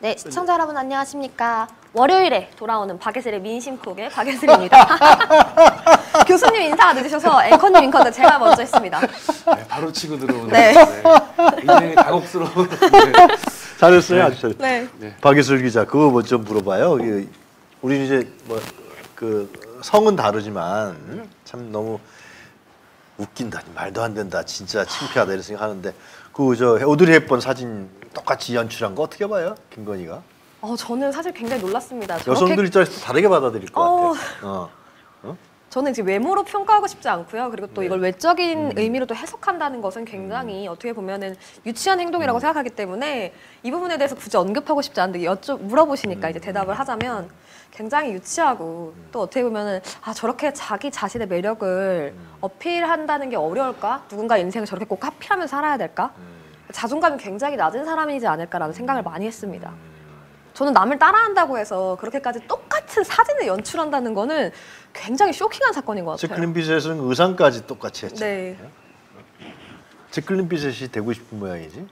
네, 시청자 여러분 안녕하십니까. 월요일에 돌아오는 박예슬의 민심콕의 박예슬입니다. 교수님 인사가 늦으셔서 앵커님 윙커인데 제가 먼저 했습니다. 네, 바로 치고 들어오는 네. 네. 굉장히 당혹스러운 네. 잘했어요, 네. 아주 잘. 네. 네. 박예슬 기자, 그거 뭐 좀 물어봐요. 이- 우리 이제 뭐 그 성은 다르지만 음? 참 너무 웃긴다, 말도 안 된다, 진짜 창피하다 이런 생각하는데 그 저 오드리 헵번 사진 똑같이 연출한 거 어떻게 봐요, 김건희가? 어, 저는 사실 굉장히 놀랐습니다. 저렇게- 여성들 입장에서 다르게 받아들일 것 어. 같아. 어. 저는 지금 외모로 평가하고 싶지 않고요. 그리고 또 네. 이걸 외적인 의미로 또 해석한다는 것은 굉장히 어떻게 보면은 유치한 행동이라고 생각하기 때문에 이 부분에 대해서 굳이 언급하고 싶지 않은데 여쭤 물어보시니까 이제 대답을 하자면 굉장히 유치하고 또 어떻게 보면은 아 저렇게 자기 자신의 매력을 어필한다는 게 어려울까? 누군가 인생을 저렇게 꼭 하필하면 살아야 될까? 자존감이 굉장히 낮은 사람이지 않을까라는 생각을 많이 했습니다. 저는 남을 따라한다고 해서 그렇게까지 똑같은 사진을 연출한다는 거는 굉장히 쇼킹한 사건인 것 같아요. 제클린 비셋은 의상까지 똑같이 했죠. 네. 제클린 비셋이 되고 싶은 모양이지.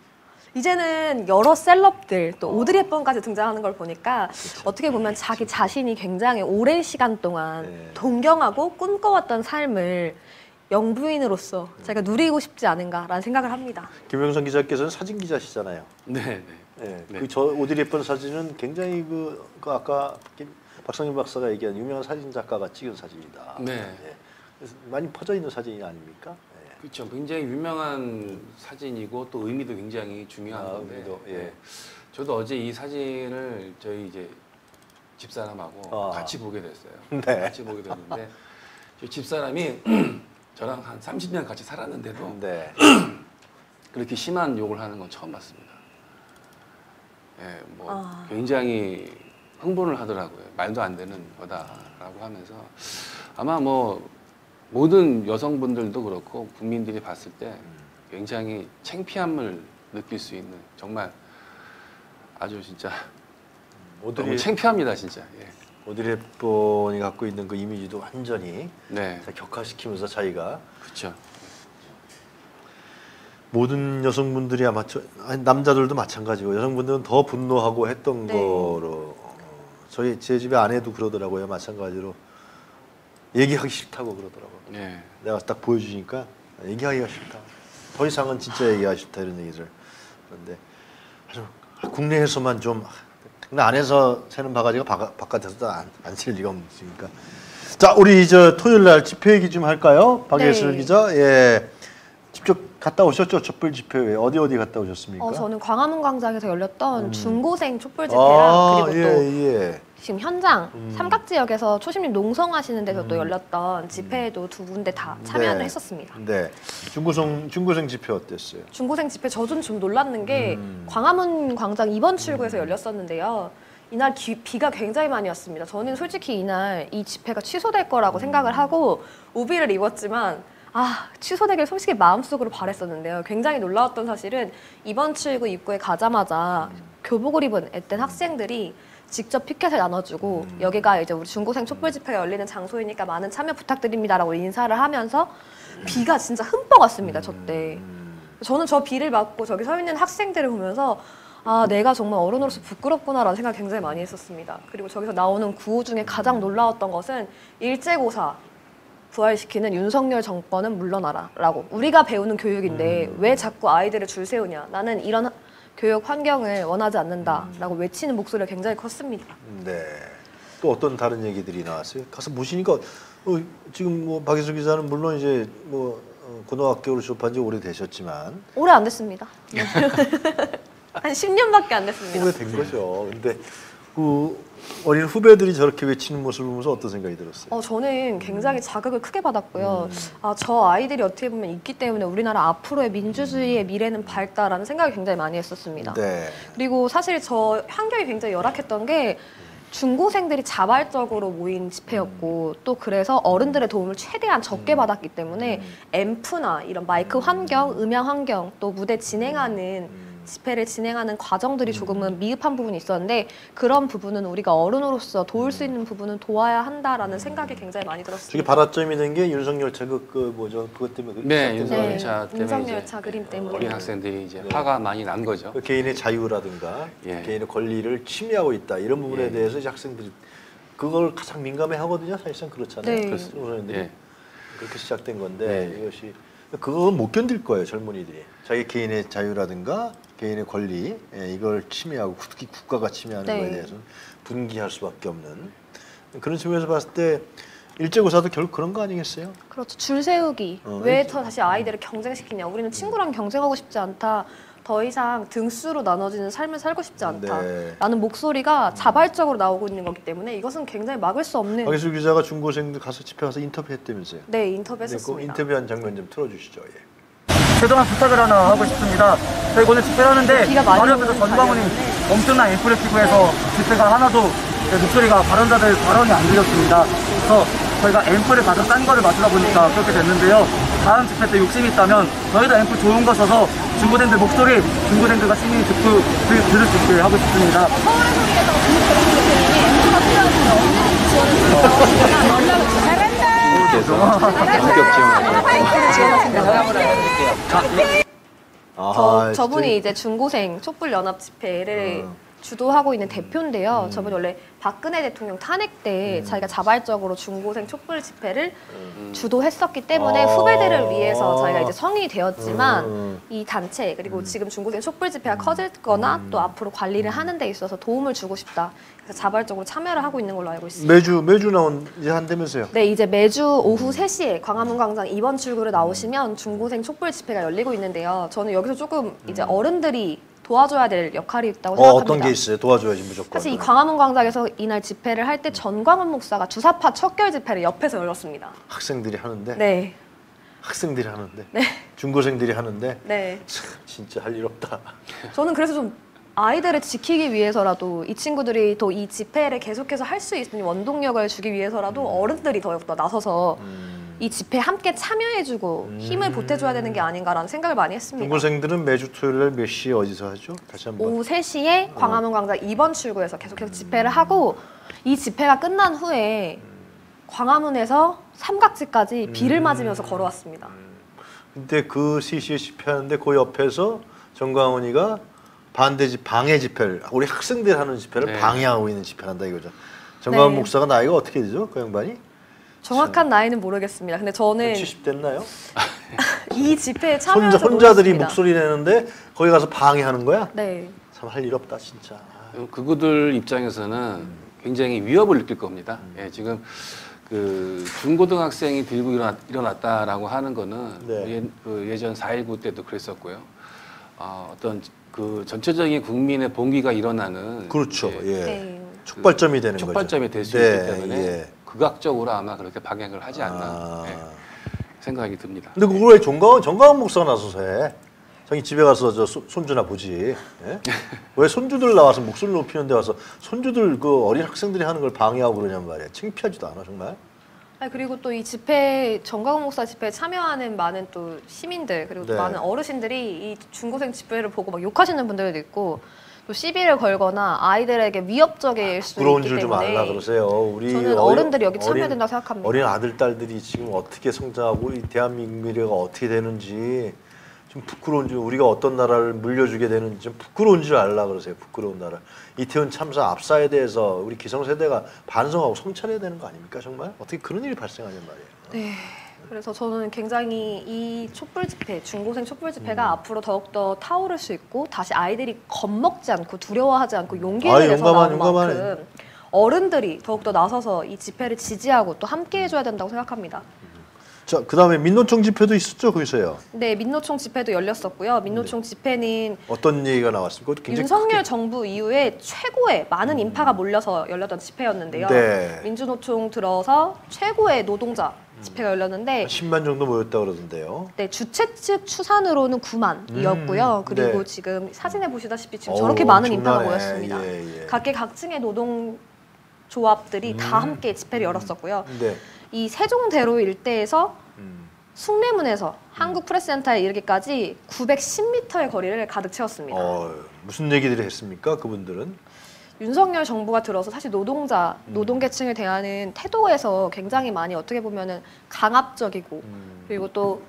이제는 여러 셀럽들 또 오드리 헵번까지 등장하는 걸 보니까 어떻게 보면 자기 자신이 굉장히 오랜 시간 동안 네. 동경하고 꿈꿔왔던 삶을 영부인으로서 제가 누리고 싶지 않은가라는 생각을 합니다. 김영선 기자께서는 사진 기자시잖아요. 네, 네. 네. 네. 그저 오드리 헵번 사진은 굉장히 그, 그 아까 김, 박성민 박사가 얘기한 유명한 사진 작가가 찍은 사진이다. 네. 그래서 많이 퍼져 있는 사진이 아닙니까? 네. 그렇죠. 굉장히 유명한 사진이고 또 의미도 굉장히 중요한 아, 건데. 의미도, 예. 네. 저도 어제 이 사진을 저희 이제 집사람하고 아. 같이 보게 됐어요. 네. 같이 보게 됐는데 저희 집사람이 저랑 한 30년 같이 살았는데도 네. 그렇게 심한 욕을 하는 건 처음 봤습니다. 예, 뭐 아. 굉장히 흥분을 하더라고요. 말도 안 되는 거다라고 하면서 아마 뭐 모든 여성분들도 그렇고 국민들이 봤을 때 굉장히 창피함을 느낄 수 있는 정말 아주 진짜 너무 오드리 창피합니다 진짜. 예. 오드리 헵번이 갖고 있는 그 이미지도 완전히 네, 다 격화시키면서 자기가 그렇죠. 모든 여성분들이 아마 저, 아니, 남자들도 마찬가지고 여성분들은 더 분노하고 했던 네. 거로 어, 저희 제 집에 아내도 그러더라고요 마찬가지로 얘기하기 싫다고 그러더라고요. 예. 내가 딱 보여주니까 얘기하기가 싫다. 더 이상은 진짜 얘기하기 싫다 이런 얘기를 그런데 아주 국내에서만 좀 근데 안에서 새는 바가지가 바가, 바깥에서도 안쓸 리가 없으니까 자 우리 저 토요일 날 집회 얘기 좀 할까요? 박예슬 네. 기자 예 직접 갔다 오셨죠 촛불 집회에 어디 어디 갔다 오셨습니까? 어, 저는 광화문 광장에서 열렸던 중고생 촛불 집회랑 아, 그리고 또 예, 예. 지금 현장 음. 삼각 지역에서 초심님 농성하시는 데서 또 음. 열렸던 집회에도 두 군데 다 참여를 네. 했었습니다. 네. 중고생 중고생 집회 어땠어요? 중고생 집회 저는 좀 놀랐는 게 음. 광화문 광장 2번 출구에서 열렸었는데요. 이날 기- 비가 굉장히 많이 왔습니다. 저는 솔직히 이날 이 집회가 취소될 거라고 생각을 하고 우비를 입었지만 아 취소되길 솔직히 마음속으로 바랬었는데요. 굉장히 놀라웠던 사실은 이번 출구 입구에 가자마자 교복을 입은 앳된 학생들이 직접 피켓을 나눠주고 음. 여기가 이제 우리 중고생 촛불 집회가 열리는 장소이니까 많은 참여 부탁드립니다라고 인사를 하면서 비가 진짜 흠뻑 왔습니다. 저때. 음. 저는 저 비를 맞고 저기 서 있는 학생들을 보면서 아 내가 정말 어른으로서 부끄럽구나라는 생각 굉장히 많이 했었습니다. 그리고 저기서 나오는 구호 중에 가장 놀라웠던 것은 일제고사 부활시키는 윤석열 정권은 물러나라라고 우리가 배우는 교육인데 왜 자꾸 아이들을 줄 세우냐 나는 이런 교육 환경을 원하지 않는다라고 외치는 목소리가 굉장히 컸습니다. 네. 또 어떤 다른 얘기들이 나왔어요? 가서 보시니까 어, 지금 뭐 박예수 기자는 물론 이제 뭐 어, 고등학교를 졸업한 지 오래되셨지만 오래 안 됐습니다. 한 10년밖에 안 됐습니다. 오래된 거죠. 근데 그 어린 후배들이 저렇게 외치는 모습을 보면서 어떤 생각이 들었어요? 어, 저는 굉장히 자극을 크게 받았고요. 아, 저 아이들이 어떻게 보면 있기 때문에 우리나라 앞으로의 민주주의의 미래는 밝다라는 생각을 굉장히 많이 했었습니다. 네. 그리고 사실 저 환경이 굉장히 열악했던 게 중고생들이 자발적으로 모인 집회였고 또 그래서 어른들의 도움을 최대한 적게 받았기 때문에 앰프나 이런 마이크 환경, 음향 환경 또 무대 진행하는 집회를 진행하는 과정들이 조금은 미흡한 부분이 있었는데 그런 부분은 우리가 어른으로서 도울 수 있는 부분은 도와야 한다라는 생각이 굉장히 많이 저게 들었습니다. 발화점이 된 게 윤석열 제그 그 뭐죠? 그것 때문에 그 네, 시작된 네, 윤석열차 때문에 윤석열차 그림 때문에. 어린 학생들이 이제 네. 화가 많이 난 거죠. 그 개인의 자유라든가 예. 개인의 권리를 침해하고 있다 이런 부분에 예. 대해서 이제 학생들이 그걸 가장 민감해 하거든요. 사실상 그렇잖아요. 네. 청소년들이 예. 그렇게 시작된 건데 네. 이것이 그건 못 견딜 거예요 젊은이들이 자기 개인의 자유라든가 개인의 권리 예, 이걸 침해하고 특히 국가가 침해하는 네. 거에 대해서는 분기할 수밖에 없는 그런 측면에서 봤을 때 일제고사도 결국 그런 거 아니겠어요? 그렇죠. 줄 세우기. 어, 왜. 더 다시 아이들을 경쟁시키냐. 우리는 친구랑 경쟁하고 싶지 않다. 더 이상 등수로 나눠지는 삶을 살고 싶지 않다. 네. 라는 목소리가 자발적으로 나오고 있는 거기 때문에 이것은 굉장히 막을 수 없는 박예수 기자가 중고생들 가서 집회 가서 인터뷰했다면서요? 네, 네, 그 인터뷰했었습니다. 인터뷰한 장면 좀 틀어주시죠. 예. 그동안 부탁을 하나 하고 싶습니다. 저희 오늘 집회를 하는데 많이 바로 옆에서 전광훈이. 엄청난 앰프를 끼고 해서 집회가 하나도 제 목소리가 발언자들 발언이 안 들렸습니다. 그래서 저희가 앰프를 가장 싼 거를 맞추다 보니까 그렇게 됐는데요. 다음 집회 때 욕심이 있다면 저희도 앰프 좋은 거 써서 중고생들 목소리 중고생들과 시민이 듣고 들, 들을 수 있게 하고 싶습니다. 서울대에서 본격 지원 하고 저, 아하, 저분이 이제 중고생 촛불 연합 집회를 어. 주도하고 있는 대표인데요. 음. 저분이 원래 박근혜 대통령 탄핵 때 자기가 자발적으로 중고생 촛불 집회를 주도했었기 때문에 아. 후배들을 위해서 자기가 이제 성인이 되었지만 음. 이 단체 그리고 지금 중고생 촛불 집회가 커질거나 또 앞으로 관리를 하는 데 있어서 도움을 주고 싶다. 그래서 자발적으로 참여를 하고 있는 걸로 알고 있습니다. 매주 매주 나온 이제 한다면서요? 네, 이제 매주 오후 3시에 광화문 광장 2번 출구를 나오시면 중고생 촛불 집회가 열리고 있는데요. 저는 여기서 조금 이제 어른들이 도와줘야 될 역할이 있다고 어, 생각합니다. 어떤 게 있어요? 도와줘야지 무조건. 사실 이 광화문 광장에서 이날 집회를 할 때 전광훈 목사가 주사파 척결 집회를 옆에서 열었습니다. 학생들이 하는데 네, 학생들이 하는데 네, 중고생들이 하는데 네. 참 진짜 할 일 없다. 저는 그래서 좀 아이들을 지키기 위해서라도 이 친구들이 또 이 집회를 계속해서 할 수 있는 원동력을 주기 위해서라도 어른들이 더욱더 나서서 이 집회에 함께 참여해주고 힘을 보태줘야 되는 게 아닌가라는 생각을 많이 했습니다. 중고생들은 매주 토요일 날몇 시에 어디서 하죠? 다시 한번. 오후 3시에 광화문 광장 2번 출구에서 계속해서 집회를 하고 이 집회가 끝난 후에 광화문에서 삼각지까지 비를 맞으면서 걸어왔습니다. 근데 그 CC에 집회하는데 그 옆에서 정광훈이가 반대 집 방해 집회를 우리 학생들이 하는 집회를 네. 방해하고 있는 집회를 한다 이거죠. 정광훈 네. 목사가 나이가 어떻게 되죠? 그 양반이? 정확한 나이는 모르겠습니다. 근데 저는 70 됐나요? 이 집회에 혼자, 참여해서 혼자 들이 놀랐습니다. 목소리 내는데 거기 가서 방해하는 거야? 네. 참 할 일 없다 진짜. 아, 그분들 입장에서는 굉장히 위협을 느낄 겁니다. 예, 지금 그 중고등학생이 들고 일어났, 일어났 다라고 하는 거는 네. 예, 그 예전 4.19 때도 그랬었고요. 아, 어떤 그 전체적인 국민의 봉기가 일어나는 그렇죠. 예, 예. 네. 촉발점이 되는 촉발점이 거죠. 될수 네, 있기 때문에 예. 극악적으로 아마 그렇게 방향을 하지 않나 아. 예, 생각이 듭니다. 근데 그걸 왜 정광훈 정광훈 목사가 나서서 해? 자기 집에 가서 저 소- 손주나 보지. 예? 왜 손주들 나와서 목소리 높이는 데 와서 손주들 그 어린 학생들이 하는 걸 방해하고 그러냔 말이야. 창피하지도 않아 정말. 아니, 그리고 또 이 집회 정광훈 목사 집회에 참여하는 많은 또 시민들 그리고 또 네. 많은 어르신들이 이 중고생 집회를 보고 막 욕하시는 분들도 있고 또 시비를 걸거나 아이들에게 위협적일 수 부러운 있기 줄좀 때문에 알라 그러세요. 우리 저는 어른들이 여기 참여해야 어린- 된다고 생각합니다. 어린 아들 딸들이 지금 어떻게 성장하고 이 대한민국 미래가 어떻게 되는지 좀 부끄러운 줄 우리가 어떤 나라를 물려주게 되는지 좀 부끄러운 줄 알라 그러세요. 부끄러운 나라. 이태원 참사 압사에 대해서 우리 기성세대가 반성하고 성찰해야 되는 거 아닙니까 정말? 어떻게 그런 일이 발생하냔 말이에요. 네. 그래서 저는 굉장히 이 촛불 집회, 중고생 촛불 집회가 음. 앞으로 더욱더 타오를 수 있고 다시 아이들이 겁먹지 않고 두려워하지 않고 용기를 아, 내서 용감한- 나오는 용감하네. 만큼 어른들이 더욱더 나서서 이 집회를 지지하고 또 함께 해줘야 된다고 생각합니다. 자, 그다음에 민노총 집회도 있었죠 거기서요. 네, 민노총 집회도 열렸었고요. 민노총 집회는 어떤 얘기가 나왔습니까? 윤석열 크게- 정부 이후에 최고의 많은 인파가 몰려서 열렸던 집회였는데요. 네. 민주노총 들어서 최고의 노동자 집회가 열렸는데 한 10만 정도 모였다 그러던데요. 네, 주최 측 추산으로는 9만이었고요. 음, 그리고 네. 지금 사진에 보시다시피 지금 어우, 저렇게 많은 인파가. 모였습니다. 예, 예. 각계각층의 노동 조합들이 다 음. 함께 집회를 열었었고요. 네. 이 세종대로 일대에서 음. 숭례문에서 한국 프레스센터에 이르기까지 910m의 거리를 가득 채웠습니다. 어, 무슨 얘기들을 했습니까? 그분들은 윤석열 정부가 들어서 사실 노동자, 노동계층을 대하는 태도에서 굉장히 많이 어떻게 보면은 강압적이고 그리고 또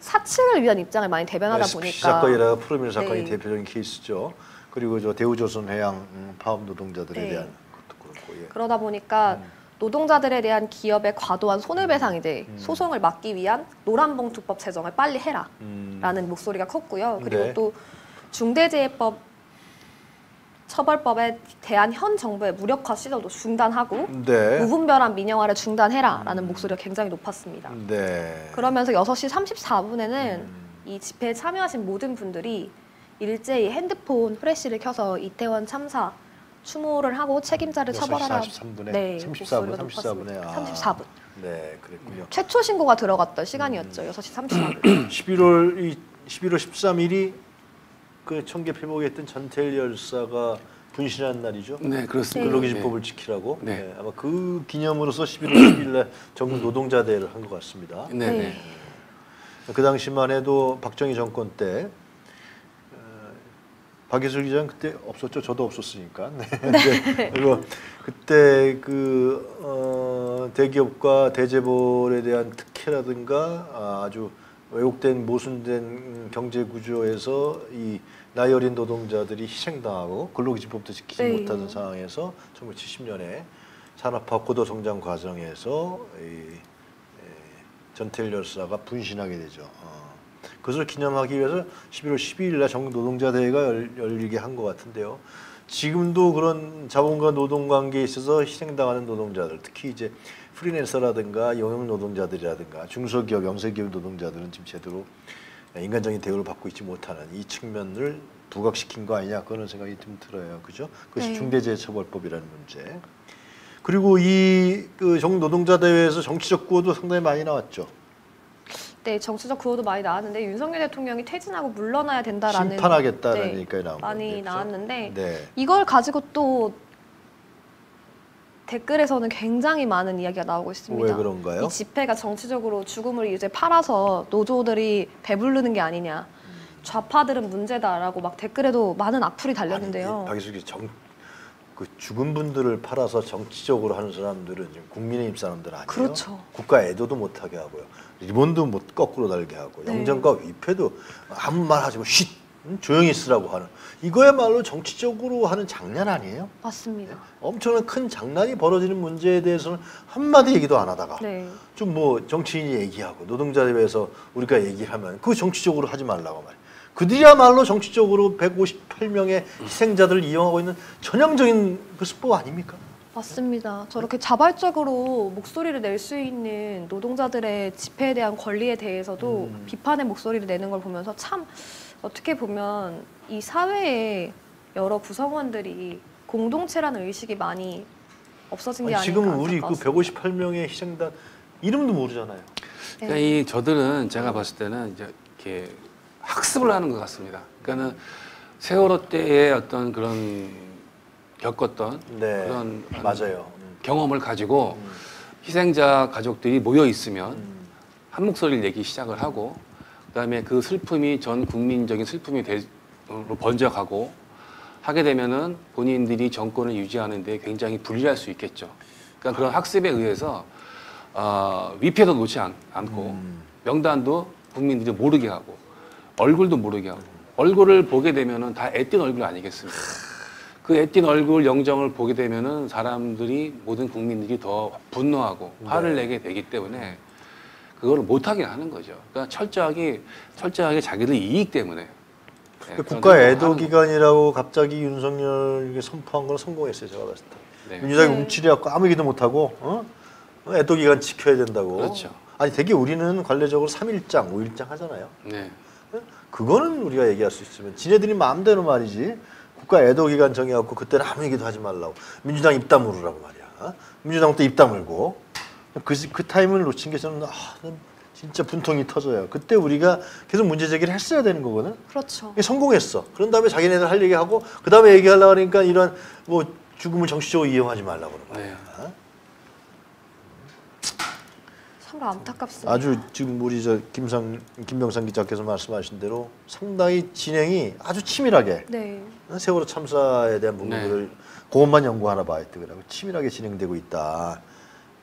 사측을 위한 입장을 많이 대변하다 보니까 사건이라가 프로밀 사건이 네. 대표적인 케이스죠. 그리고 저 대우조선 해양 음, 파업 노동자들에 네. 대한 것도 그렇고 예. 그러다 보니까 노동자들에 대한 기업의 과도한 손해배상 이제 소송을 막기 위한 노란봉투법 제정을 빨리 해라라는 음, 목소리가 컸고요. 그리고 네. 또 중대재해법 처벌법에 대한 현 정부의 무력화 시도도 중단하고 네. 무분별한 민영화를 중단해라라는 목소리가 굉장히 높았습니다. 네. 그러면서 6시 34분에는 음. 이 집회에 참여하신 모든 분들이 일제히 핸드폰 프레시를 켜서 이태원 참사 추모를 하고 책임자를 6시 처벌하라. 43분에 네, 34분, 목소리가 34분에 높았습니다. 아. 34분. 네, 그랬군요. 최초 신고가 들어갔던 시간이었죠. 음. 6시 34분. 11월 이 11월 13일이 그 청계 피복했던 전태일 열사가 분신한 날이죠. 네, 그렇습니다. 근로기준법을 지키라고. 네. 네, 아마 그 기념으로서 11월 10일 날 전국 노동자 대회를 한 것 같습니다. 네, 네. 네. 그 당시만 해도 박정희 정권 때 어, 박예술 기자는 그때 없었죠. 저도 없었으니까. 네. 네. 그리고 그때 그 어, 대기업과 대재벌에 대한 특혜라든가 아, 아주 왜곡된 모순된 경제 구조에서 이 나이 어린 노동자들이 희생당하고 근로기준법도 지키지 네. 못하는 상황에서 1970년에 산업화 고도 성장 과정에서 이 전태일 열사가 분신하게 되죠. 어. 그것을 기념하기 위해서 11월 12일 날 전국 노동자 대회가 열, 열리게 한 것 같은데요. 지금도 그런 자본과 노동 관계에 있어서 희생당하는 노동자들, 특히 이제 프리랜서라든가 영역 노동자들이라든가 중소기업, 영세기업 노동자들은 지금 제대로 인간적인 대우를 받고 있지 못하는 이 측면을 부각시킨 거 아니냐 그런 생각이 좀 들어요. 그죠? 그것이 네. 중대재해처벌법이라는 문제. 그리고 이그 전국 노동자 대회에서 정치적 구호도 상당히 많이 나왔죠. 네, 정치적 구호도 많이 나왔는데 윤석열 대통령이 퇴진하고 물러나야 된다라는 심판하겠다는 네, 얘기가 나온 많이? 나왔는데 네. 이걸 가지고 또 댓글에서는 굉장히 많은 이야기가 나오고 있습니다. 왜 그런가요? 이 집회가 정치적으로 죽음을 이제 팔아서 노조들이 배부르는 게 아니냐. 좌파들은 문제다라고 막 댓글에도 많은 악플이 달렸는데요. 박희숙이 정, 그 죽은 분들을 팔아서 정치적으로 하는 사람들은 지금 국민의힘 사람들 아니에요? 그렇죠. 국가 애도도 못하게 하고요. 리본도 못 거꾸로 달게 하고 네. 영정과 위패도 아무 말 하지 마. 쉿! 응? 조용히 쓰라고 하는 이거야말로 정치적으로 하는 장난 아니에요? 맞습니다. 엄청난 큰 장난이 벌어지는 문제에 대해서는 한마디 얘기도 안 하다가 네. 좀뭐 정치인이 얘기하고 노동자 대회에서 우리가 얘기를 하면 그 정치적으로 하지 말라고 말이야. 그들이야말로 정치적으로 158명의 희생자들을 이용하고 있는 전형적인 그 수법 아닙니까? 맞습니다. 저렇게 자발적으로 목소리를 낼 수 있는 노동자들의 집회에 대한 권리에 대해서도 음. 비판의 목소리를 내는 걸 보면서 참 어떻게 보면 이 사회의 여러 구성원들이 공동체라는 의식이 많이 없어진 게 아니, 아닌가 지금 우리 그 안타까웠습니다. 158명의 희생단 이름도 모르잖아요. 그러니까 네. 이 저들은 제가 봤을 때는 이제 이렇게 학습을 하는 것 같습니다. 그러니까는 세월호 때의 어떤 그런 겪었던 네, 그런 맞아요. 음. 경험을 가지고 음. 희생자 가족들이 모여 있으면 음. 한 목소리를 내기 시작을 하고 그다음에 그 슬픔이 전 국민적인 슬픔이 되, 로 번져가고 하게 되면은 본인들이 정권을 유지하는데 굉장히 불리할 수 있겠죠. 그러니까 그런 학습에 의해서 어, 위패도 놓지 않, 않고 음. 명단도 국민들이 모르게 하고 얼굴도 모르게 하고 얼굴을 보게 되면은 다 애띤 얼굴 아니겠습니까? 그 애띤 얼굴 영정을 보게 되면은 사람들이 모든 국민들이 더 분노하고 화를 네. 내게 되기 때문에 그거를 못하게 하는 거죠. 그러니까 철저하게 철저하게 자기들 이익 때문에 네, 국가 애도 기간이라고 갑자기 윤석열이 선포한 건 성공했어요. 제가 봤을 때. 네. 민주당이 네. 움츠려갖고 아무 얘기도 못하고 어? 애도 기간 지켜야 된다고. 그렇죠. 아니 되게 우리는 관례적으로 3일장, 5일장 하잖아요. 네. 그거는 우리가 얘기할 수 있으면 지네들이 마음대로 말이지 국가 애도 기간 정해갖고 그때는 아무 얘기도 하지 말라고. 민주당 입 다물으라고 말이야. 어? 민주당 또 입 다물고. 그, 시- 그 타임을 놓친 게 저는 아, 난 진짜 분통이 터져요. 그때 우리가 계속 문제 제기를 했어야 되는 거거든. 그렇죠. 성공했어. 그런 다음에 자기네들 할 얘기하고 그 다음에 얘기하려고 하니까 이런 뭐 죽음을 정치적으로 이용하지 말라고 그러는 거야. 네. 어? 참으로 안타깝습니다. 아주 지금 우리 저 김상 김병상 기자께서 말씀하신 대로 상당히 진행이 아주 치밀하게 네. 세월호 참사에 대한 부분들을 그것만 연구하나 봐야 되더라고 치밀하게 진행되고 있다.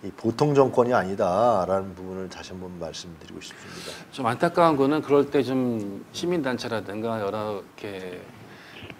이 보통 정권이 아니다라는 부분을 다시 한번 말씀드리고 싶습니다. 좀 안타까운 거는 그럴 때 좀 시민단체라든가 여러 이렇게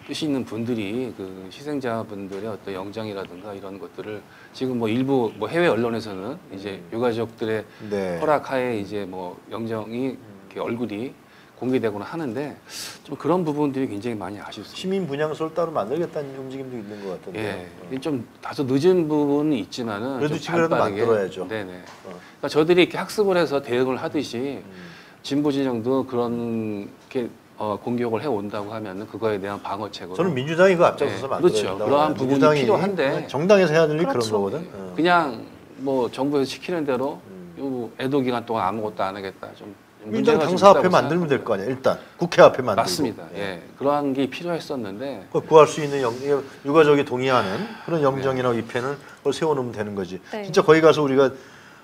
뜻이 있는 분들이 그 희생자분들의 어떤 영장이라든가 이런 것들을 지금 뭐 일부 뭐 해외 언론에서는 이제 유가족들의 네. 허락하에 이제 뭐 영정이 이렇게 얼굴이 공개되거나 하는데 좀 그런 부분들이 굉장히 많이 아쉽습니다. 시민 분향소를 따로 만들겠다는 움직임도 있는 것 같은데. 예, 어. 좀 다소 늦은 부분은 있지만은 그래도 발빠르게. 만들어야죠. 네네. 어. 그러니까 저들이 이렇게 학습을 해서 대응을 하듯이 음. 진보 진영도 그런 게 어, 공격을 해 온다고 하면은 그거에 대한 방어책으로 저는 민주당이 그 앞장서서 네, 만들어야 그렇죠. 된다고 그러한. 부분이 민주당이 필요한데. 정당에서 해야 될일 그렇죠. 그런 거거든. 어. 그냥 뭐 정부에서 시키는 대로 음. 요 애도 기간 동안 아무것도 안 하겠다 좀 민주당 당사 앞에 만들면 될 거 아니야. 일단 국회 앞에 만들고. 맞습니다. 예, 그러한 게 필요했었는데 그 구할 수 있는 영, 유가족이 동의하는 그런 영정이나 위패는 그걸 세워놓으면 되는 거지. 네. 진짜 거기 가서 우리가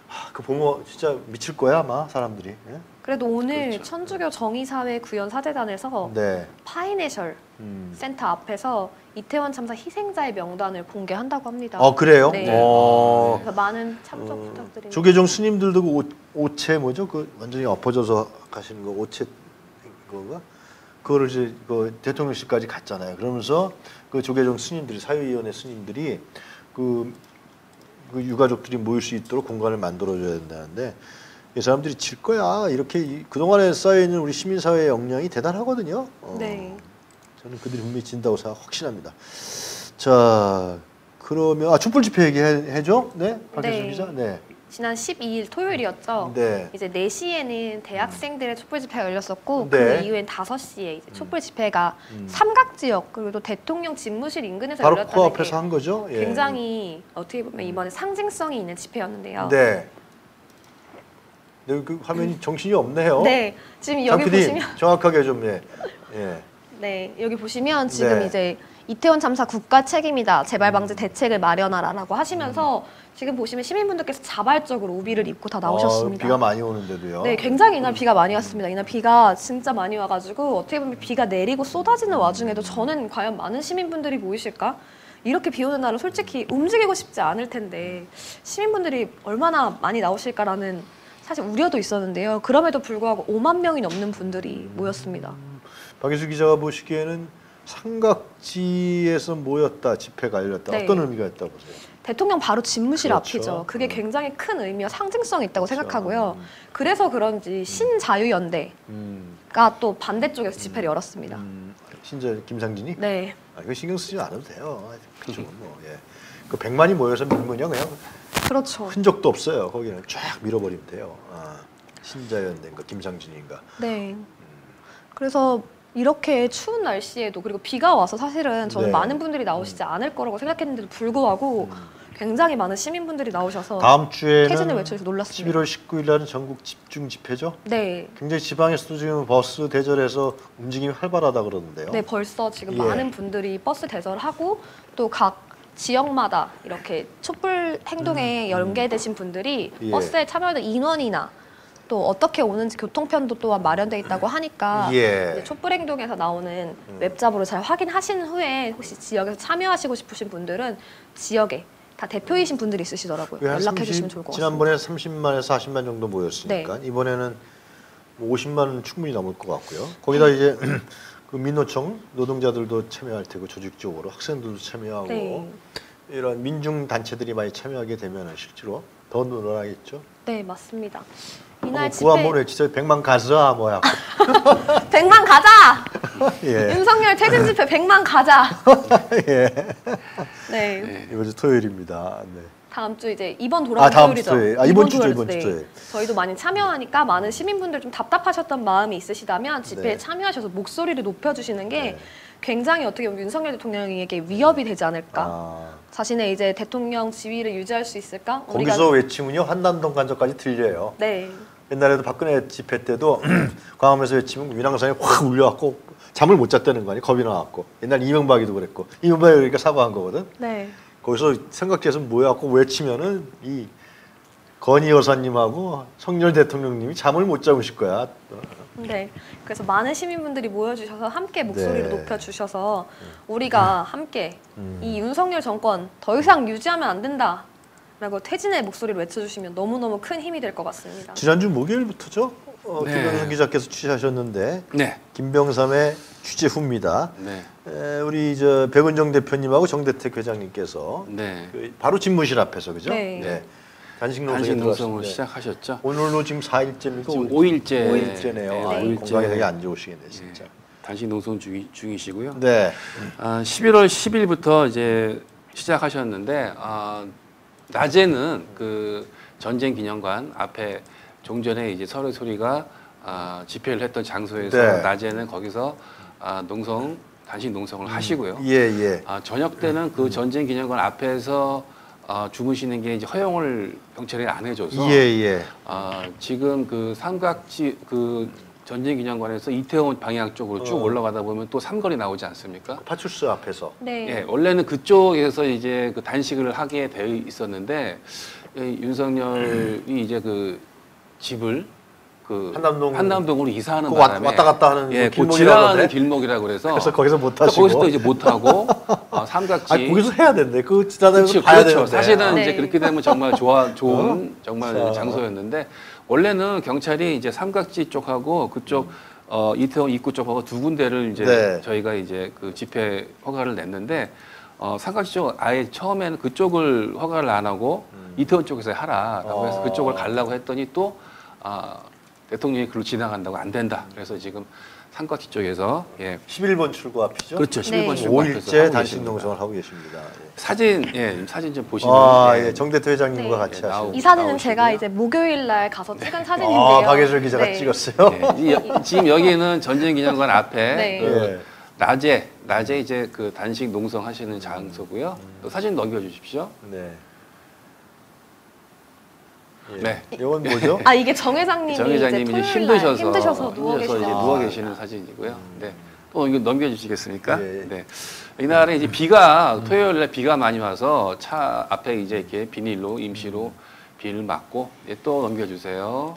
하, 그 보면 진짜 미칠 거야 아마 사람들이. 예? 그래도 오늘 그렇죠. 천주교 정의사회 구현 사제단에서 네. Financial 음. 센터 앞에서 이태원 참사 희생자의 명단을 공개한다고 합니다. 어 그래요? 네. 어. 그래서 많은 참석 어, 부탁드립니다. 조계종 스님들도 그 오, 오체 뭐죠? 그 완전히 엎어져서 가시는 거 오체 그거가 그거를 이제 그 대통령실까지 갔잖아요. 그러면서 그 조계종 스님들이 사회위원회 스님들이 그, 그 유가족들이 모일 수 있도록 공간을 만들어줘야 된다는데 이 사람들이 질 거야 이렇게 이- 그동안에 쌓여 있는 우리 시민사회의 역량이 대단하거든요. 어, 네. 저는 그들이 분명히 진다고 생각 확신합니다. 자 그러면 아 촛불 집회 얘기해줘? 네, 박혜수 네. 기자. 네. 지난 12일 토요일이었죠. 네. 이제 4시에는 대학생들의 촛불 집회가 열렸었고 네. 그 이후엔 5시에 이제 촛불 집회가 음. 삼각 지역 그리고 또 대통령 집무실 인근에서 바로 열렸다는 코앞에서 게한 거죠. 예. 굉장히 어떻게 보면 이번에 상징성이 있는 집회였는데요. 네. 네, 그 화면이 정신이 없네요. 네, 지금 여기 장 PD, 보시면 정확하게 좀 예. 예. 네, 여기 보시면 지금 네. 이제 이태원 참사 국가 책임이다. 재발 방지 대책을 마련하라라고 하시면서 지금 보시면 시민분들께서 자발적으로 우비를 입고 다 나오셨습니다. 어, 비가 많이 오는데도요. 네, 굉장히 이날 비가 많이 왔습니다. 이날 비가 진짜 많이 와가지고 어떻게 보면 비가 내리고 쏟아지는 와중에도 저는 과연 많은 시민분들이 모이실까? 이렇게 비 오는 날은 솔직히 움직이고 싶지 않을 텐데 시민분들이 얼마나 많이 나오실까라는 사실 우려도 있었는데요. 그럼에도 불구하고 5만 명이 넘는 분들이 모였습니다. 박예수 기자가 보시기에는 삼각지에서 모였다 집회가 열렸다 네. 어떤 의미가 있다고 보세요? 대통령 바로 집무실 그렇죠. 앞이죠. 그게 음. 굉장히 큰 의미와 상징성이 있다고 그렇죠. 생각하고요. 음. 그래서 그런지 신자유연대가 음, 또 반대쪽에서 집회를 열었습니다. 음, 신자 김상진이 네. 아, 이거 신경 쓰지 않아도 돼요. 그쪽은 뭐 예. 그 백만이 모여서 밀면요 그냥 그렇죠. 흔적도 없어요. 거기는 쫙 밀어버리면 돼요. 아, 신자연대인가 김상진인가. 네. 그래서 이렇게 추운 날씨에도 그리고 비가 와서 사실은 저는 네. 많은 분들이 나오시지 않을 거라고 생각했는데도 불구하고 굉장히 많은 시민분들이 나오셔서 다음 주에는 퇴진을 외쳐서 놀랐습니다. 11월 19일 날은 전국 집중 집회죠. 네. 굉장히 지방에서도 지금 버스 대절해서 움직임이 활발하다 그러는데요. 네, 벌써 지금 예. 많은 분들이 버스 대절하고 또 각 지역마다 이렇게 촛불 행동에 연계되신 분들이 음. 예. 버스에 참여하는 인원이나 또 어떻게 오는지 교통편도 또한 마련돼 있다고 하니까 예. 촛불 행동에서 나오는 음. 웹잡으로 잘 확인하신 후에 혹시 지역에서 참여하시고 싶으신 분들은 지역에 다 대표이신 분들이 있으시더라고요. 연락해 30 주시면 좋을 것 같습니다. 지난번에 30만에서 40만 정도 모였으니까 네. 이번에는 뭐 50만은 충분히 넘을 것 같고요. 거기다 이제 그 민노총 노동자들도 참여할 테고 조직적으로 학생들도 참여하고 네. 이런 민중 단체들이 많이 참여하게 되면 실제로 더 늘어나겠죠. 네, 맞습니다. 이날 집회 외치세요. 백만 가자 뭐야. 100만 가자! 예. 윤석열 퇴진 집회 100만 가자! 예. 네. 네. 이번 주 토요일입니다. 네. 다음 주 이제 이번 돌아온 아, 다음 토요일이죠. 토요일. 아, 이번 주죠, 이번 주 네. 토요일. 저희도 많이 참여하니까 많은 시민분들 좀 답답하셨던 마음이 있으시다면 집회에 네. 참여하셔서 목소리를 높여주시는 게 네. 굉장히 어떻게 보면 윤석열 대통령에게 위협이 되지 않을까. 아, 자신의 이제 대통령 지위를 유지할 수 있을까? 거기서 외치면요 한남동 간접까지 들려요. 네. 옛날에도 박근혜 집회 때도 광화문에서 외치면 위랑산에 확 울려갖고 잠을 못 잤다는 거 아니에요? 겁이 나갖고 옛날 이명박이도 그랬고 이명박이 그러니까 사과한 거거든. 네. 거기서 생각지에서 모여갖고 외치면은 이 건희 여사님하고 성렬 대통령님이 잠을 못 자무실 거야. 네. 그래서 많은 시민분들이 모여주셔서 함께 목소리를 네. 높여주셔서 우리가 함께 음. 이 윤석열 정권 더 이상 유지하면 안 된다. 라고 퇴진의 목소리를 외쳐주시면 너무너무 큰 힘이 될 것 같습니다. 지난주 목요일부터죠. 어, 네. 김병선 기자께서 취재하셨는데 네. 김병삼의 취재 후입니다. 네. 에, 우리 저 백은정 대표님하고 정대택 회장님께서 네. 그 바로 집무실 앞에서 그죠? 네. 단식 농성에 단식 농성을 시작하셨죠. 오늘로 지금 4일째입니까? 지금 5일째. 5일째네요. 네, 아, 오일째. 건강이 되게 안 좋으시겠네 진짜. 예, 단식 농성 중이, 중이시고요. 네. 아, 11월 10일부터 이제 시작하셨는데 아, 낮에는 그 전쟁 기념관 앞에 종전에 이제 서로 소리가 아, 집회를 했던 장소에서 네. 낮에는 거기서 아, 농성 단식 농성을 하시고요. 예, 예. 아, 저녁 때는 그 전쟁 기념관 앞에서 아, 주무시는 게 이제 허용을 경찰이 안 해줘서 예, 예. 아, 지금 그 삼각지 그 전쟁 기념관에서 이태원 방향 쪽으로 쭉 어. 올라가다 보면 또 삼거리 나오지 않습니까? 파출소 앞에서. 네. 예, 원래는 그쪽에서 이제 그 단식을 하게 되어 있었는데 이 윤석열이 이제 그 집을 그 한남동- 으로 이사하는 그 왔- 바람에 왔다 갔다 하는 예, 그 지나가는? 길목이라 그래서 그래서 거기서 못또 하시고. 거기서 또 이제 못 하고 어, 삼각지 아, 거기서 해야 된대. 그 지나다니면서. 봐야 그렇죠. 되는데. 사실은 네. 이제 그렇게 되면 정말 좋아 좋은 정말 자. 장소였는데 원래는 경찰이 이제 삼각지 쪽하고 그쪽 어, 이태원 입구 쪽하고 두 군데를 이제 네. 저희가 이제 그 집회 허가를 냈는데 어, 삼각지 쪽 아예 처음에는 그쪽을 허가를 안 하고 이태원 쪽에서 하라라고 해서 어. 그쪽을 가려고 했더니 또 아, 대통령이 그로 지나간다고 안 된다. 그래서 지금 삼각지 쪽에서 예. 11번 출구 앞이죠? 그렇죠. 11번 네. 출구 앞에서 5일째 하고 단식. 농성을 하고 계십니다. 예. 사진 예사좀 보시면 아, 예. 예. 정대태 회장님과 네. 같이 예, 하시고. 이 사진은 나오시고요. 제가 이제 목요일 날 가서 찍은 사진인데요. 아, 박예슬 기자가 네. 찍었어요. 네, 이 여- 지금 여기는 전쟁기념관 앞에 네. 그 예. 낮에 낮에 이제 그 단식 농성 하시는 장소고요. 또 사진 넘겨 주십시오. 네. 예. 네. 이건 뭐죠? 아 이게 정 회장님이 정 회장님이 이제 토요일 날 힘드셔서 힘드셔서 누워 힘드셔서 이제. 누워 계시는 사진이고요. 네. 또 이거 넘겨주시겠습니까? 예. 네. 이날에 이제 비가 토요일에 비가 많이 와서 차 앞에 이제 이렇게 비닐로 임시로 비를 막고 예, 또 넘겨주세요.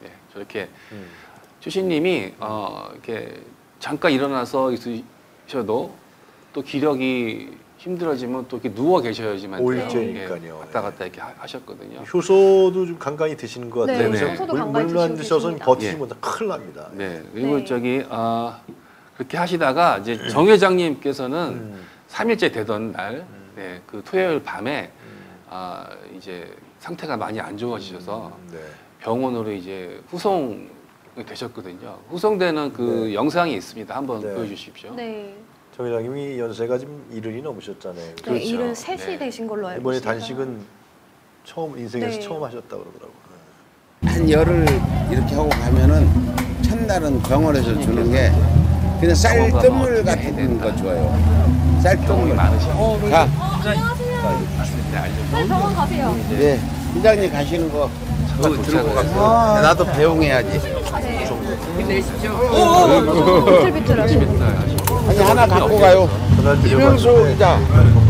네, 저렇게 음. 주신님이 어, 이렇게 잠깐 일어나서 있으셔도 또 기력이 힘들어지면 또 이렇게 누워 계셔야지만 오일째니까요. 예, 왔다 갔다 이렇게 하- 하셨거든요. 효소도 좀 간간히 드시는 것 같아요. 네, 네네. 그죠? 효소도 물- 간간히 물만 드시고 드셔서 계십니다. 버티지 예. 못하면 큰일 납니다. 네. 그리고 네. 저기 아 그렇게 하시다가 이제 정 회장님께서는 음. 삼일째 되던 날, 네, 그 토요일 밤에 아 이제 상태가 많이 안 좋아지셔서 네. 병원으로 이제 후송이 되셨거든요. 후송되는 그 영상이 있습니다. 한번 네. 보여주십시오. 네. 정 회장님이 연세가 지금 이른이 넘으셨잖아요. 네, 그렇죠. 일은 셋이 네. 되신 걸로 알고 이번에 있습니다. 단식은 처음 인생에서 네. 처음 하셨다고 그러더라고요. 한 열흘 이렇게 하고 가면은 첫날은 병원에서 주는 게 그냥 쌀뜨물 같은 거 줘요. 쌀뜨물. 많으시고. 가. 빨리 병원 가세요. 네. 회장님 가시는 거 그거 들고 가고 나도 배웅해야지. 비틀비틀하시고. 아니 하나 갖고 가요. 이명수 기자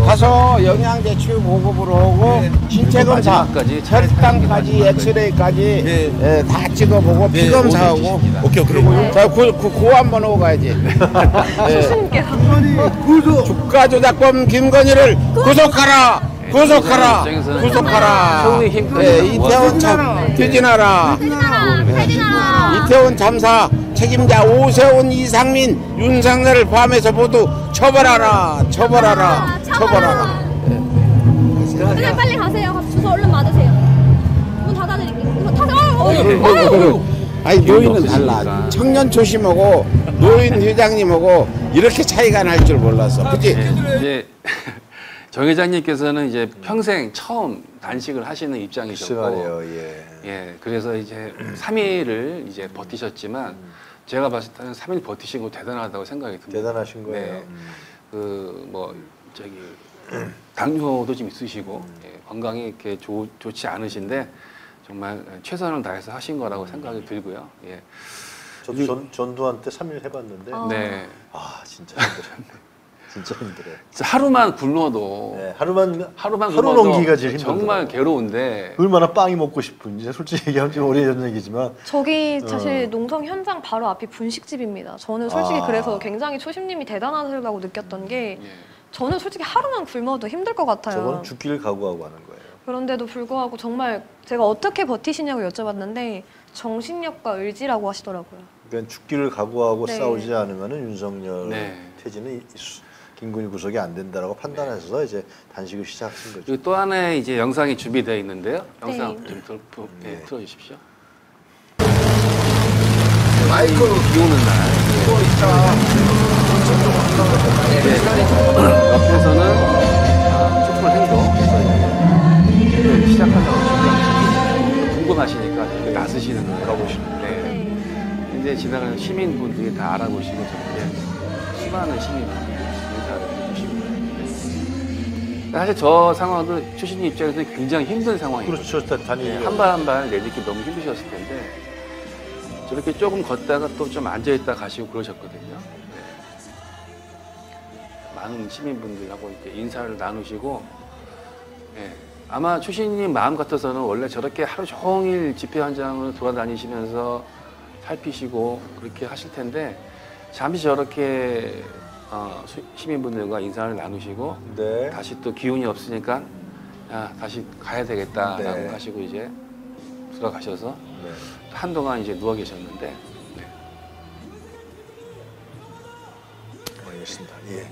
가서 영양제 치유 보급으로 오고 신체 검사, 혈당까지, 엑스레이까지 예, 다 찍어보고 피 검사하고. 오케이 오케이. 자, 고, 고, 고 한번 오고 가야지. 예. 스님께서 주가 조작범 김건희를 구속하라! 구속하라! 구속하라! 네, 이태원 참 퇴진하라! 이태원 참사 책임자 오세훈, 이상민, 윤상열을 포함해서 모두 처벌하라! 처벌하라! 처벌하라! 그냥 빨리 가세요. 주소 얼른 맞으세요. 문 닫아드릴게요. 이거 타세요. 어, 어, 어. 아니 노인은 달라. 청년 초심하고 노인 회장님하고 이렇게 차이가 날 줄 몰랐어. 그치? 예, 이제 정 회장님께서는 이제 평생 처음 단식을 하시는 입장이셨고. 예. 예, 그래서 이제 3일을 이제 버티셨지만 제가 봤을 때는 3일 버티신 거 대단하다고 생각이 듭니다. 대단하신 거예요. 네. 음. 그뭐 저기 당뇨도 좀 있으시고 예, 건강이 이렇게 좋, 좋지 않으신데 정말 최선을 다해서 하신 거라고 생각이 들고요. 예. 저도 전, 전두환 때 3일 해봤는데 아. 네. 아 진짜 힘들었네. 진짜 힘들어요. 진짜 하루만 굶어도 네, 하루만 하루만 하루 굶어도 넘기기가 제일 힘들더라고요. 정말 괴로운데 얼마나 빵이 먹고 싶은지 솔직히 얘기하면 좀 오래전 얘기지만 저기 사실 어. 농성 현장 바로 앞이 분식집입니다. 저는 솔직히 아. 그래서 굉장히 초심님이 대단하다고 느꼈던 게 예. 저는 솔직히 하루만 굶어도 힘들 것 같아요. 저건 죽기를 각오하고 하는 거예요. 그런데도 불구하고 정말 제가 어떻게 버티시냐고 여쭤봤는데 정신력과 의지라고 하시더라고요. 그러니까 죽기를 각오하고 네. 싸우지 않으면은 윤석열 네. 퇴진은 김건희 구속이 안 된다라고 판단해서 이제 단식을 시작한 거죠. 그리고 또 하나의 이제 영상이 준비되어 있는데요. 영상 네. 좀 틀, 부- 예, 네. 틀어주십시오. 마이크로 비 오는 날. 네. 옆에서는 아, 촛불 행동. 시작하려고 준비하고 궁금하시니까 나서시는 네. 네. 이제 지나가는 시민분들이 다 알아보시고 저렇게 수많은 시민분들 사실 저 상황도 출신님 입장에서는 굉장히 힘든 상황이거든요. 그렇죠. 다- 단일이 한발 한 발 내딛기 너무 힘드셨을 텐데 저렇게 조금 걷다가 또 좀 앉아있다 가시고 그러셨거든요. 네. 많은 시민분들하고 이렇게 인사를 나누시고 예. 아마 초신님 마음 같아서는 원래 저렇게 하루 종일 집회 현장을 돌아다니시면서 살피시고 그렇게 하실 텐데 잠시 저렇게 어, 수- 시민분들과 인사를 나누시고 네. 다시 또 기운이 없으니까 야 다시 가야 되겠다라고 네. 하시고 이제 들어가셔서 네. 한동안 이제 누워 계셨는데 네. 알겠습니다. 예.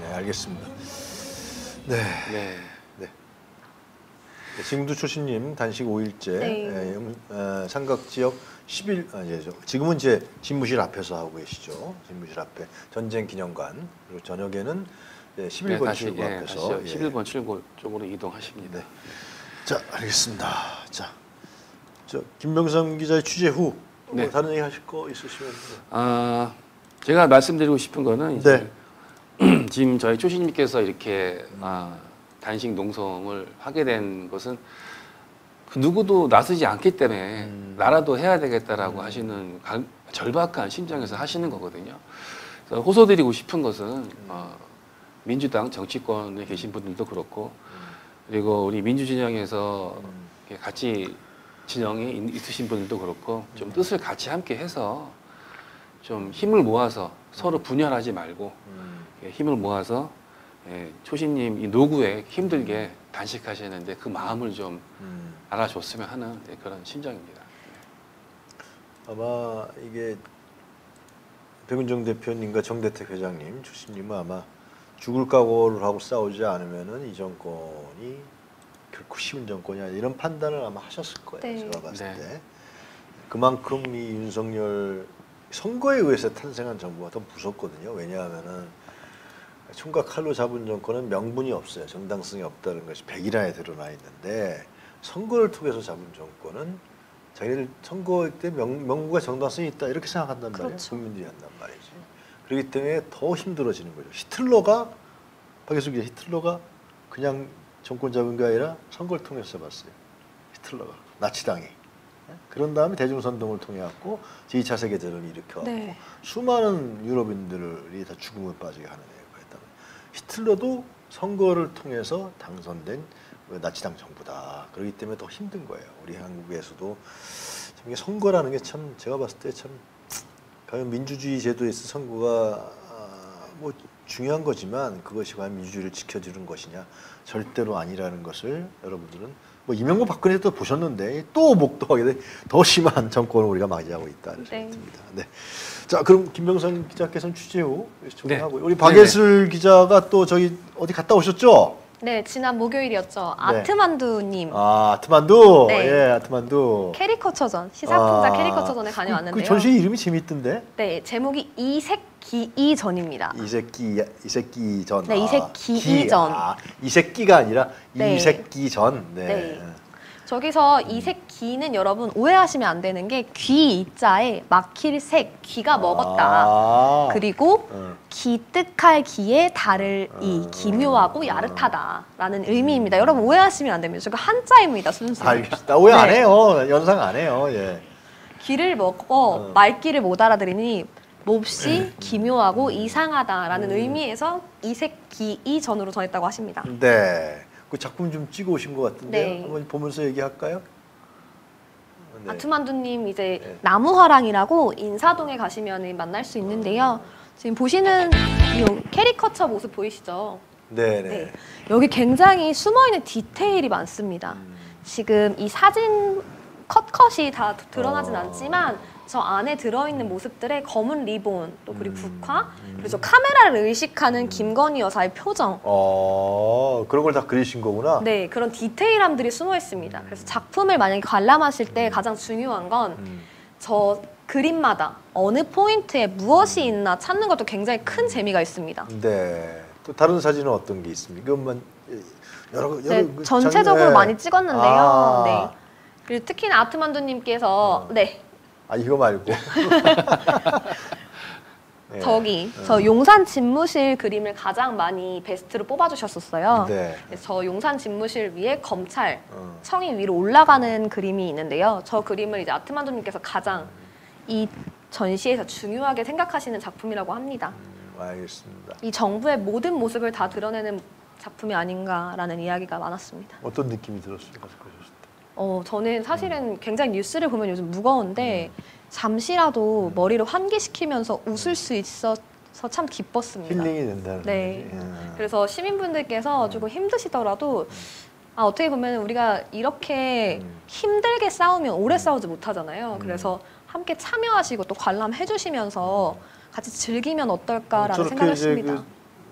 네, 알겠습니다. 네. 네. 네. 네, 지금도 초신님 단식 5일째 네. 삼각 지역 10일 아, 예, 저, 지금은 이제 집무실 앞에서 하고 계시죠. 집무실 앞에 전쟁 기념관 그리고 저녁에는 예, 11번 다시 출구 예, 앞에서 다시 예. 11번 출구 쪽으로 이동하십니다. 네. 자, 알겠습니다. 자, 저 김명삼 기자의 취재 후뭐 네. 다른 얘기 하실 거 있으시면 아, 제가 말씀드리고 싶은 거는 이제 네. 지금 저희 초신님께서 이렇게 아, 단식 농성을 하게 된 것은 그 누구도 나서지 않기 때문에 음. 나라도 해야 되겠다라고 하시는 가- 절박한 심정에서 하시는 거거든요. 그래서 호소드리고 싶은 것은 어, 민주당 정치권에 계신 분들도 그렇고 그리고 우리 민주진영에서 이렇게 같이 진영이 있- 있으신 분들도 그렇고 좀 뜻을 같이 함께 해서 좀 힘을 모아서 서로 분열하지 말고 음, 예, 힘을 모아서 예, 초신님 이 노구에 힘들게 단식하시는데 그 마음을 좀 음. 알아줬으면 하는 예, 그런 심정입니다. 아마 이게 백은정 대표님과 정대택 회장님, 주심님은 아마 죽을 각오를 하고 싸우지 않으면은 이 정권이 결코 쉬운 정권이 아니라 이런 판단을 아마 하셨을 거예요. 네. 제가 봤을 네. 때 그만큼 이 윤석열 선거에 의해서 탄생한 정부가 더 무섭거든요. 왜냐하면은 총각 칼로 잡은 정권은 명분이 없어요. 정당성이 없다는 것이 백일화에 드러나 있는데 선거를 통해서 잡은 정권은 자기들 선거 때 명, 명분과 정당성이 있다 이렇게 생각한단 말이에요. 그렇죠. 국민들이 한단 말이지. 그렇기 때문에 더 힘들어지는 거죠. 히틀러가 박예수 기자 히틀러가 그냥 정권 잡은 게 아니라 선거를 통해서 잡았어요. 히틀러가 나치당이. 예? 그런 다음에 대중선동을 통해 갖고 제2차 세계대전을 일으켜 네. 수많은 유럽인들이 다 죽음을 빠지게 하는 히틀러도 선거를 통해서 당선된 그 나치당 정부다. 그렇기 때문에 더 힘든 거예요. 우리 한국에서도 참 이게 선거라는 게 참 제가 봤을 때 참 과연 민주주의 제도에서 선거가 아, 뭐 중요한 거지만 그것이 과연 민주주의를 지켜주는 것이냐 절대로 아니라는 것을 여러분들은 뭐 이명박 박근혜도 보셨는데 또 목도하게 더 심한 정권을 우리가 맞이하고 있다는 생각이 네. 듭니다. 네. 자 그럼 김병선 기자께서는 취재 후 정리하고 네. 우리 박예슬 기자가 또 저기 어디 갔다 오셨죠? 네, 지난 목요일이었죠. 아트만두님 아 아트만두 네. 예 아트만두 캐리커처전 시사풍자 아, 캐리커처전에 그, 다녀왔는데요. 그 전시 이름이 재밌던데 네, 제목이 이색 기이 전입니다. 이 새끼 이 새끼 전. 네, 이 새끼 기, 이전. 아, 이 새끼가 아니라 네. 이 새끼 전. 네. 네. 저기서 이색기는 여러분 오해하시면 안 되는 게 귀 이자에 막힐 색 귀가 먹었다. 아. 그리고 어. 기특할 기에 달을 이 어. 기묘하고 야릇하다라는 의미입니다. 여러분 오해하시면 안 됩니다. 저거 한자입니다, 순수. 알겠습니다. 오해 안 네. 해요. 연상 안 해요. 예. 귀를 먹어 어. 말귀를 못 알아들으니 몹시 기묘하고 이상하다라는 의미에서 이색기 이 전으로 전했다고 하십니다. 네. 그 작품 좀 찍어 오신 것 같은데 네. 한번 보면서 얘기할까요? 네. 아트만두님 이제 네. 나무화랑이라고 인사동에 가시면 만날 수 있는데요. 지금 보시는 이 캐리커처 모습 보이시죠? 네, 네. 네. 여기 굉장히 숨어있는 디테일이 많습니다. 음. 지금 이 사진 컷컷이 다 드러나진 어. 않지만 저 안에 들어있는 모습들의 검은 리본 또 그리고 음. 국화 그리고 저 카메라를 의식하는 김건희 여사의 표정 어, 그런 걸 다 그리신 거구나. 네 그런 디테일함들이 숨어 있습니다. 그래서 작품을 만약에 관람하실 때 가장 중요한 건 음. 저 그림마다 어느 포인트에 무엇이 있나 찾는 것도 굉장히 큰 재미가 있습니다. 네. 또 다른 사진은 어떤 게 있습니까? 그것만 여러 여러 네, 그 전체적으로 장면- 많이 찍었는데요. 아. 네. 그리고 특히나 아트만두님께서 어. 네 아 이거 말고. 네. 저기 저 용산 집무실 그림을 가장 많이 베스트로 뽑아주셨었어요. 네. 그래서 저 용산 집무실 위에 검찰 어. 청이 위로 올라가는 그림이 있는데요. 저 그림을 이제 아트만두님께서 가장 이 전시에서 중요하게 생각하시는 작품이라고 합니다. 음, 알겠습니다. 이 정부의 모든 모습을 다 드러내는 작품이 아닌가라는 이야기가 많았습니다. 어떤 느낌이 때. 어, 저는 사실은 굉장히 뉴스를 보면 요즘 무거운데 음. 잠시라도 머리를 환기시키면서 웃을 수 있어서 참 기뻤습니다. 힐링이 된다는 네. 거지. 음. 그래서 시민분들께서 조금 힘드시더라도 아, 어떻게 보면 우리가 이렇게 음. 힘들게 싸우면 오래 싸우지 못하잖아요. 그래서 함께 참여하시고 또 관람해 주시면서 같이 즐기면 어떨까라는 저렇게 생각을 했습니다. 그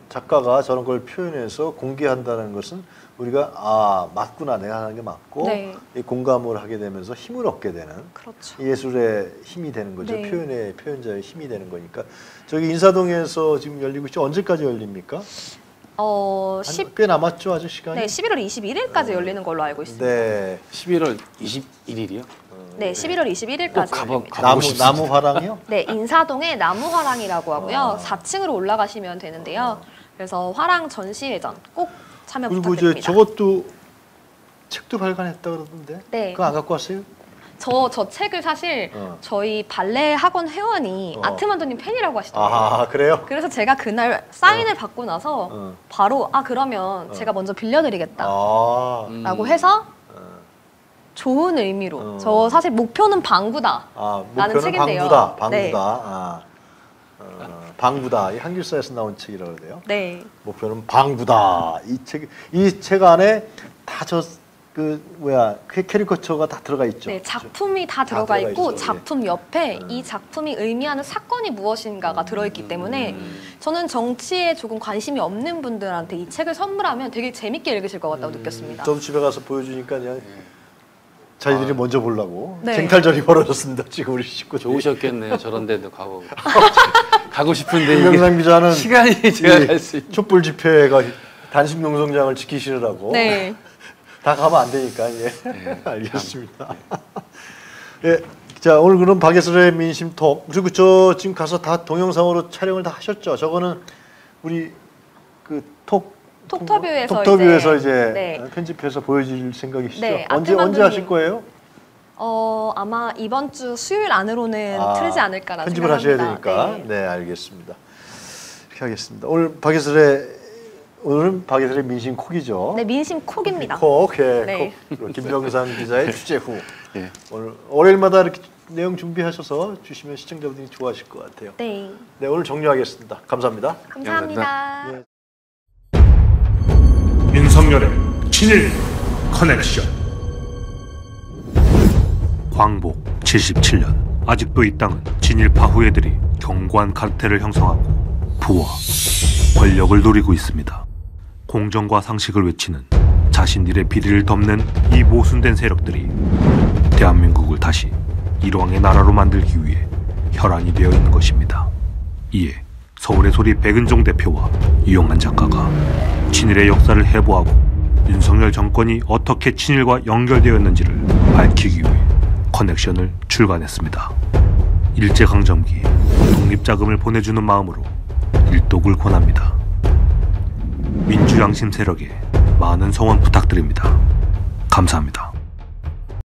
작가가 저런 걸 표현해서 공개한다는 것은 우리가 아 맞구나 내가 하는 게 맞고 네. 이 공감을 하게 되면서 힘을 얻게 되는 그렇죠. 예술의 힘이 되는 거죠. 네. 표현의 표현자의 힘이 되는 거니까 저기 인사동에서 지금 열리고 있죠. 언제까지 열립니까? 어, 한- 10, 꽤 남았죠, 아직 시간이. 네, 11월 21일까지 열리는 걸로 알고 있습니다. 네, 네. 11월 21일이요. 11월 21일까지 꼭 가보- 나무 싶습니다. 나무 화랑이요? 네, 인사동의 나무 화랑이라고 하고요. 아. 4층으로 올라가시면 되는데요. 그래서 화랑 전시회전 꼭 참여 그리고 이제 부탁드립니다. 저것도 책도 발간했다 그러던데. 네. 그거 안 갖고 왔어요? 저, 저 책을 사실 어. 저희 발레 학원 회원이 어. 아트만도님 팬이라고 하시더라고요. 아 그래요? 그래서 제가 그날 사인을 받고 나서 어. 바로 아 그러면 어. 제가 먼저 빌려드리겠다라고 아, 음. 해서 어. 좋은 의미로 어. 저 사실 목표는 방구다. 아 라는 목표는 책인데요. 방구다. 방구다. 네. 아, 어, 방구다. 이 한길사에서 나온 책이라고 그래요. 네. 목표는 방구다. 이 책 이 책 안에 다 저 그 뭐야 그 캐리커처가 다 들어가 있죠. 네, 작품이 다 들어가 들어가 있고 있어, 작품 옆에 음. 이 작품이 의미하는 사건이 무엇인가가 들어있기 때문에 음. 저는 정치에 조금 관심이 없는 분들한테 이 책을 선물하면 되게 재밌게 읽으실 것 음. 같다고 느꼈습니다. 저도 집에 가서 보여주니까 그냥 자기들이 먼저 보려고 네. 쟁탈전이 벌어졌습니다. 지금 우리 식구 좋으셨겠네요. 저런 데도 가고 가고 싶은데 김영상 기자는 시간이 제가 갈수 있. 촛불 집회가 단식 농성장을 지키시느라고 네. 다 가면 안 되니까 예. 네, 알겠습니다. 예. 자 오늘 그럼 박예슬의 민심톡 그리고 저 지금 가서 다 동영상으로 촬영을 다 하셨죠. 저거는 우리 그 톡 톡터뷰에서 톡터뷰에서 이제, 이제, 네. 편집해서 보여줄 생각이시죠? 네, 언제 언제. 하실 거예요? 어, 아마 이번 주 수요일 안으로는 아, 틀지 않을까라는 편집을 하셔야 생각합니다. 되니까. 네. 네, 알겠습니다. 이렇게 하겠습니다. 오늘 박예슬의 오늘은 박예슬의 민심 콕이죠. 네, 민심 콕입니다. 콕, 예, 네. 콕. 김병상 기자의 취재 후 예. 오늘 월요일마다 이렇게 내용 준비하셔서 주시면 시청자분들이 좋아하실 것 같아요. 네. 네, 오늘 정리하겠습니다. 감사합니다. 감사합니다. 예. 윤석열의 친일 커넥션 광복 77년 아직도 이 땅은 진일파 후예들이 견고한 카르텔을 형성하고 부와 권력을 노리고 있습니다. 공정과 상식을 외치는 자신들의 비리를 덮는 이 모순된 세력들이 대한민국을 다시 일왕의 나라로 만들기 위해 혈안이 되어 있는 것입니다. 이에 서울의 소리 백은종 대표와 이용한 작가가 친일의 역사를 해부하고 윤석열 정권이 어떻게 친일과 연결되었는지를 밝히기 위해 커넥션을 출간했습니다. 일제강점기 독립자금을 보내주는 마음으로 일독을 권합니다. 민주양심 세력에 많은 성원 부탁드립니다. 감사합니다.